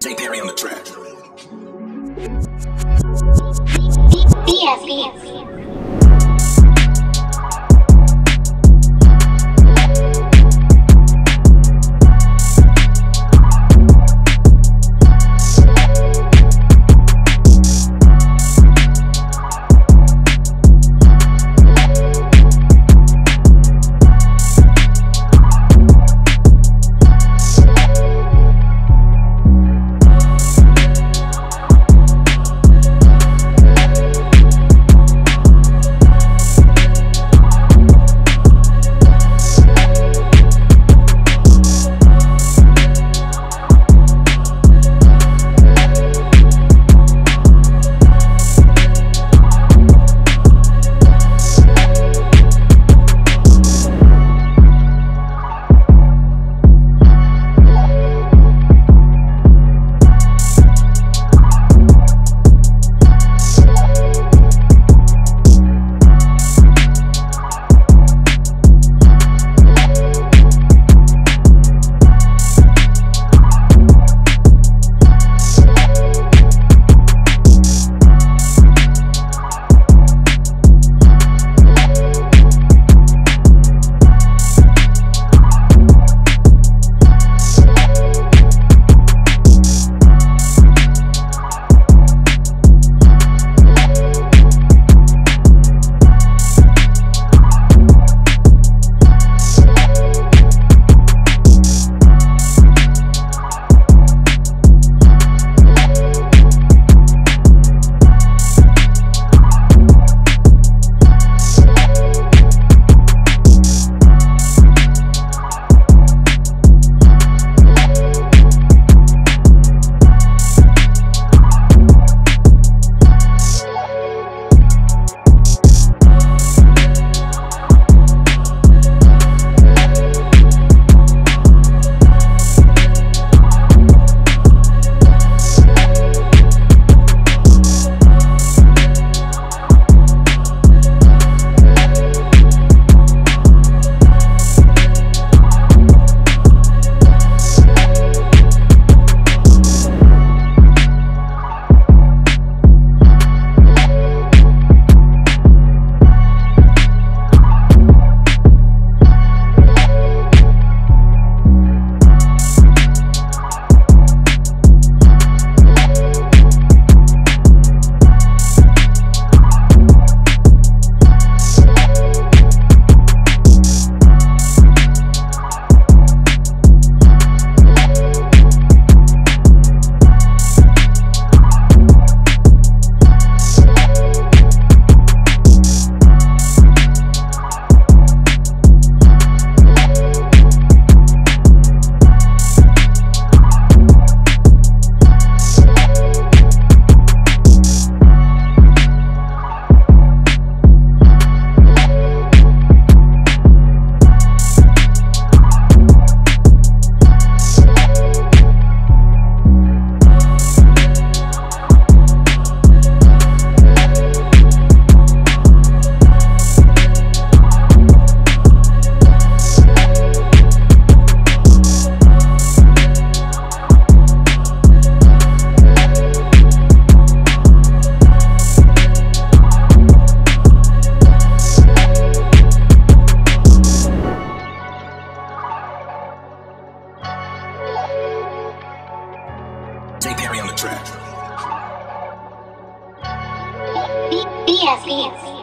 J Perry on the track. BS. J Perry on the track. BS.